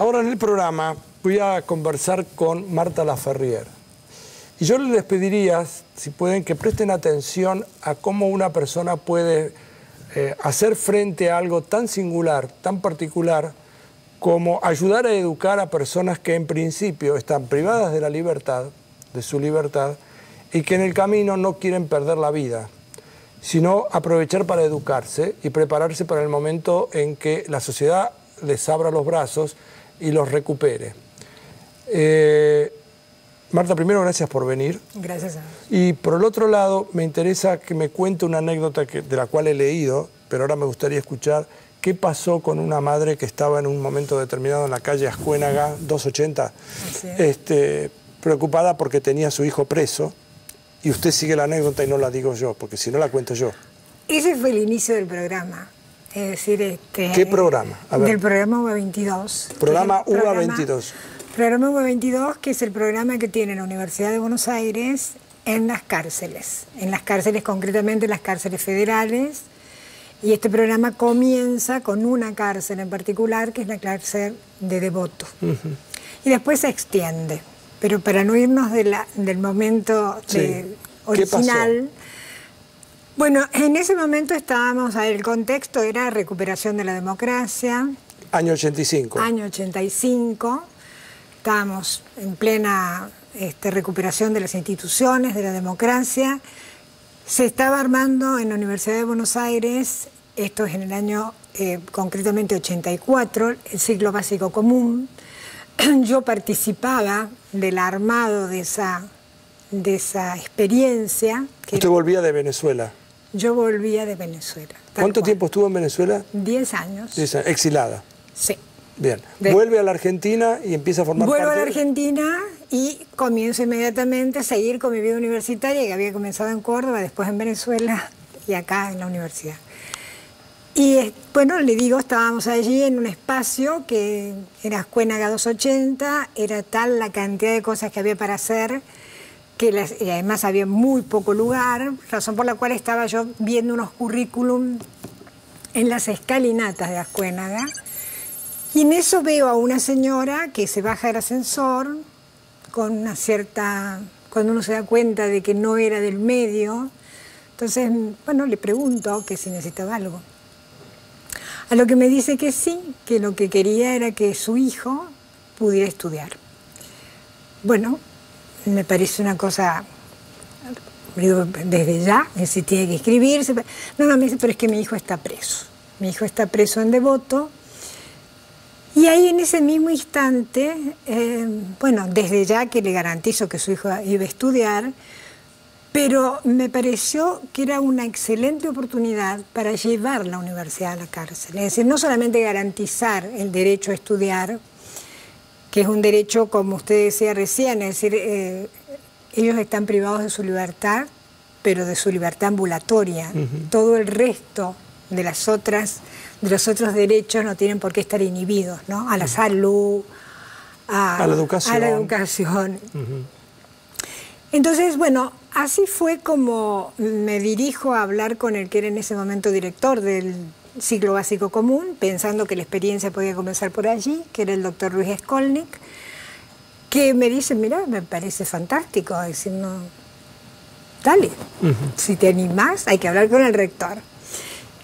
Ahora en el programa voy a conversar con Marta Laferrier. Y yo les pediría, si pueden, que presten atención a cómo una persona puede eh, hacer frente a algo tan singular, tan particular, como ayudar a educar a personas que en principio están privadas de la libertad, de su libertad, y que en el camino no quieren perder la vida, sino aprovechar para educarse y prepararse para el momento en que la sociedad les abra los brazos y los recupere. Eh, Marta, primero gracias por venir. Gracias a Y por el otro lado, me interesa que me cuente una anécdota que, de la cual he leído, pero ahora me gustaría escuchar qué pasó con una madre que estaba en un momento determinado en la calle Ascuénaga 280, este, preocupada porque tenía a su hijo preso. Y usted sigue la anécdota y no la digo yo, porque si no la cuento yo. Ese fue el inicio del programa. Es decir, este, ¿Qué programa? Del programa UBA 22. Programa UBA 22. Programa UBA 22, que es el programa que tiene la Universidad de Buenos Aires en las cárceles. En las cárceles, concretamente las cárceles federales. Y este programa comienza con una cárcel en particular, que es la cárcel de Devoto. Y después se extiende. Pero para no irnos de la, del momento original. Bueno, en ese momento estábamos, el contexto era recuperación de la democracia. Año 85. Año 85. Estábamos en plena este, recuperación de las instituciones, de la democracia. Se estaba armando en la Universidad de Buenos Aires, esto es en el año eh, concretamente 84, el ciclo básico común. Yo participaba del armado de esa, de esa experiencia. ¿Usted volvía de Venezuela? Yo volvía de Venezuela. ¿Cuánto tiempo estuvo en Venezuela? Diez años. Diez años. ¿Exilada? Sí. Bien. Vuelve a la Argentina y empieza a formar Vuelvo parte... a la Argentina y comienzo inmediatamente a seguir con mi vida universitaria que había comenzado en Córdoba, después en Venezuela y acá en la universidad. Y bueno, le digo, estábamos allí en un espacio que era Escuénaga 280, era tal la cantidad de cosas que había para hacer que y además había muy poco lugar, razón por la cual estaba yo viendo unos currículum en las escalinatas de Ascuénaga. Y en eso veo a una señora que se baja del ascensor con una cierta. cuando uno se da cuenta de que no era del medio. Entonces, bueno, le pregunto que si necesitaba algo. A lo que me dice que sí, que lo que quería era que su hijo pudiera estudiar. Bueno, me parece una cosa, digo, desde ya, si tiene que escribirse. No, no, me dice, pero es que mi hijo está preso. Mi hijo está preso en Devoto. Y ahí en ese mismo instante, eh, bueno, desde ya que le garantizo que su hijo iba a estudiar, pero me pareció que era una excelente oportunidad para llevar la universidad a la cárcel. Es decir, no solamente garantizar el derecho a estudiar, que es un derecho, como usted decía recién, es decir, eh, ellos están privados de su libertad, pero de su libertad ambulatoria. Todo el resto de las otras, de los otros derechos no tienen por qué estar inhibidos, ¿no? A la salud, a, la educación. A la educación. Entonces, bueno, así fue como me dirijo a hablar con el que era en ese momento director del ciclo básico común, pensando que la experiencia podía comenzar por allí, que era el doctor Luis Skolnik, que me dice, mira, me parece fantástico, decir, no, dale, si te animás, hay que hablar con el rector.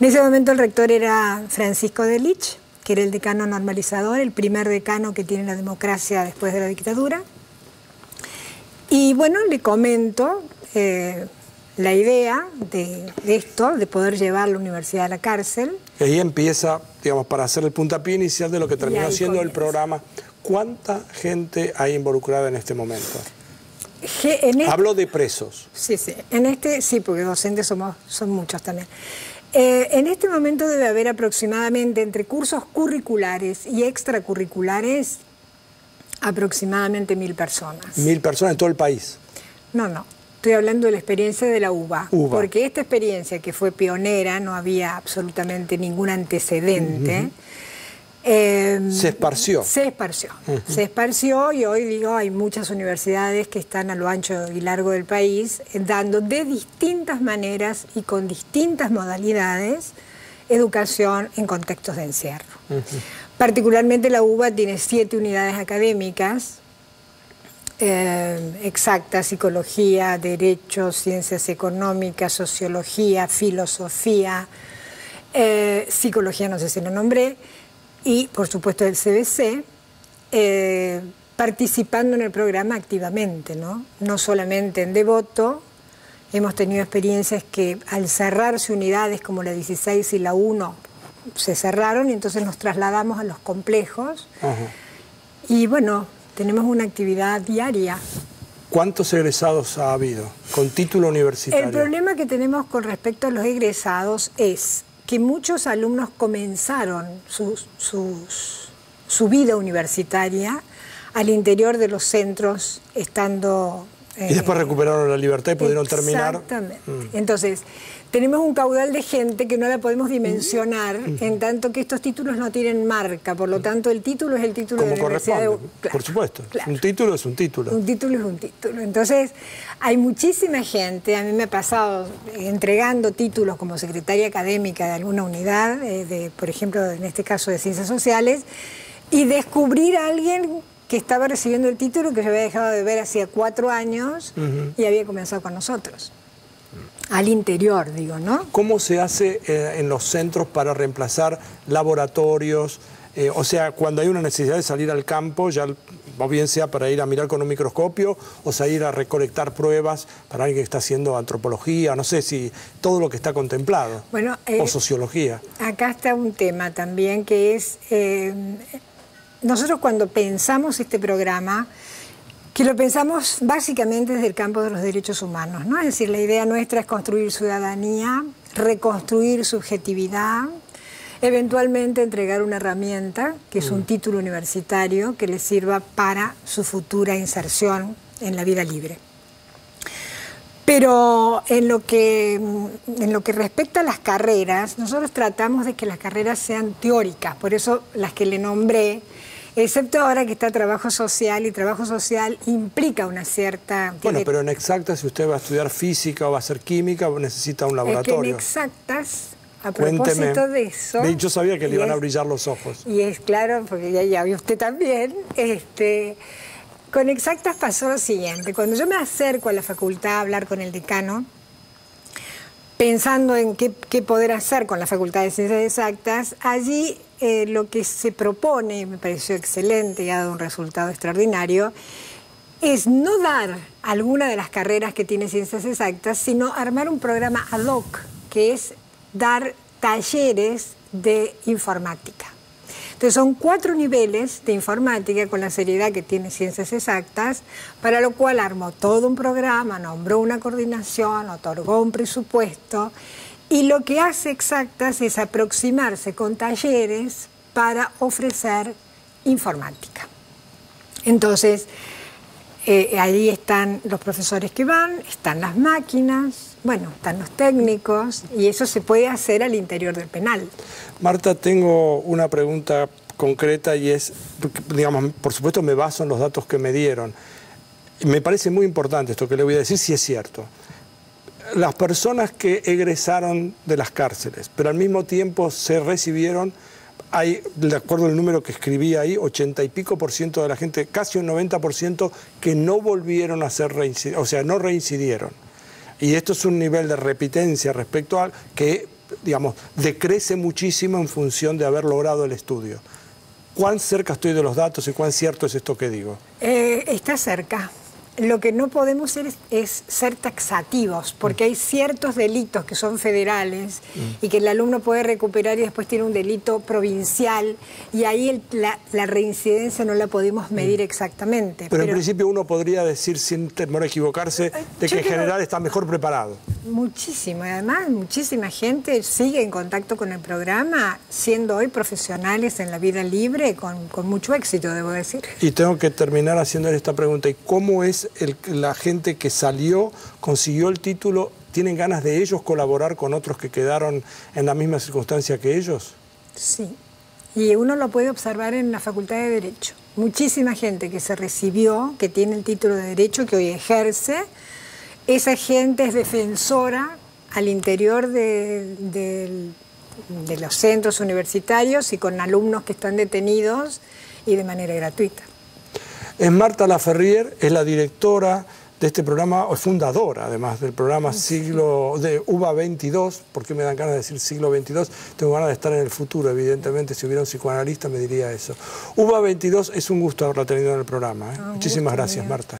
En ese momento el rector era Francisco de Lich, que era el decano normalizador, el primer decano que tiene la democracia después de la dictadura. Y bueno, le comento eh, la idea de, esto, de poder llevar la universidad a la cárcel. Y ahí empieza, digamos, para hacer el puntapié inicial de lo que terminó siendo el programa. ¿Cuánta gente hay involucrada en este momento? Este Hablo de presos. Sí, sí. En este, sí, porque docentes somos, son muchos también. Eh, en este momento debe haber aproximadamente entre cursos curriculares y extracurriculares aproximadamente mil personas. ¿Mil personas en todo el país? No, no. Estoy hablando de la experiencia de la UBA, porque esta experiencia que fue pionera, no había absolutamente ningún antecedente. Em, se esparció. Se esparció. Se esparció y hoy digo, hay muchas universidades que están a lo ancho y largo del país eh, dando de distintas maneras y con distintas modalidades educación en contextos de encierro. Particularmente la UBA tiene siete unidades académicas, eh, exactas, psicología, derecho, ciencias económicas, sociología, filosofía, eh, psicología, no sé si lo nombré, y por supuesto el CBC, eh, participando en el programa activamente, ¿no? no solamente en devoto, hemos tenido experiencias que al cerrarse unidades como la 16 y la 1 se cerraron y entonces nos trasladamos a los complejos. Y bueno, tenemos una actividad diaria. ¿Cuántos egresados ha habido con título universitario? El problema que tenemos con respecto a los egresados es que muchos alumnos comenzaron su vida universitaria al interior de los centros, estando... y después recuperaron la libertad y pudieron terminar. Exactamente. Mm. Entonces, tenemos un caudal de gente que no la podemos dimensionar, en tanto que estos títulos no tienen marca, por lo tanto el título es el título de la Universidad de... por supuesto, un título es un título. Un título es un título. Entonces, hay muchísima gente, a mí me ha pasado entregando títulos como secretaria académica de alguna unidad, eh, de, por ejemplo, en este caso de Ciencias Sociales, y descubrir a alguien que estaba recibiendo el título que se había dejado de ver hacía cuatro años y había comenzado con nosotros. Al interior, digo, ¿no? ¿Cómo se hace eh, en los centros para reemplazar laboratorios? Eh, o sea, cuando hay una necesidad de salir al campo, ya o bien sea para ir a mirar con un microscopio o sea ir a recolectar pruebas para alguien que está haciendo antropología, no sé si todo lo que está contemplado, bueno, o eh, sociología. Acá está un tema también que es nosotros cuando pensamos este programa, que lo pensamos básicamente desde el campo de los derechos humanos, ¿no? Es decir, la idea nuestra es construir ciudadanía, reconstruir subjetividad, eventualmente entregar una herramienta, que es un mm. título universitario, que le sirva para su futura inserción en la vida libre. Pero en lo, que, en lo que respecta a las carreras, nosotros tratamos de que las carreras sean teóricas, por eso las que le nombré excepto ahora que está trabajo social y trabajo social implica una cierta... Bueno, pero en exactas, si usted va a estudiar física o va a hacer química, necesita un laboratorio. en exactas, a propósito de eso... Yo sabía que le iban a brillar los ojos. Y es claro, porque ya, ya vio usted también, este, con exactas pasó lo siguiente, cuando yo me acerco a la facultad a hablar con el decano, pensando en qué, poder hacer con la Facultad de Ciencias Exactas, allí eh, lo que se propone, me pareció excelente y ha dado un resultado extraordinario, es no dar alguna de las carreras que tiene Ciencias Exactas, sino armar un programa ad hoc, que es dar talleres de informática. Entonces son cuatro niveles de informática con la seriedad que tiene ciencias exactas, para lo cual armó todo un programa, nombró una coordinación, otorgó un presupuesto y lo que hace exactas es aproximarse con talleres para ofrecer informática. Entonces, eh, ahí están los profesores que van, están las máquinas, bueno, están los técnicos y eso se puede hacer al interior del penal. Marta, tengo una pregunta concreta y es, digamos, por supuesto me baso en los datos que me dieron. Me parece muy importante esto que le voy a decir, si es cierto. Las personas que egresaron de las cárceles, pero al mismo tiempo se recibieron hay, de acuerdo al número que escribí ahí, 80 y pico por ciento de la gente, casi un 90 por ciento, que no volvieron a ser reincidentes, o sea, no reincidieron. Y esto es un nivel de repitencia respecto al que, digamos, decrece muchísimo en función de haber logrado el estudio. ¿Cuán cerca estoy de los datos y cuán cierto es esto que digo? Eh, está cerca. Lo que no podemos ser es, ser taxativos, porque hay ciertos delitos que son federales y que el alumno puede recuperar y después tiene un delito provincial y ahí la, reincidencia no la podemos medir mm. exactamente. Pero, en principio uno podría decir, sin temor a equivocarse, de que en general está mejor preparado. Muchísimo, además muchísima gente sigue en contacto con el programa, siendo hoy profesionales en la vida libre, con, con mucho éxito, debo decir. Y tengo que terminar haciendo esta pregunta, ¿y cómo es la gente que salió, consiguió el título, tienen ganas de ellos colaborar con otros que quedaron en la misma circunstancia que ellos? Sí, y uno lo puede observar en la Facultad de Derecho. Muchísima gente que se recibió, que tiene el título de Derecho, que hoy ejerce, esa gente es defensora al interior de los centros universitarios y con alumnos que están detenidos y de manera gratuita. Es Marta Laferrier, es la directora de este programa, o fundadora además del programa siglo de UBA 22, porque me dan ganas de decir siglo 22, tengo ganas de estar en el futuro, evidentemente, si hubiera un psicoanalista me diría eso. UBA 22 es un gusto haberla tenido en el programa. ¿eh? Muchísimas gracias, Marta.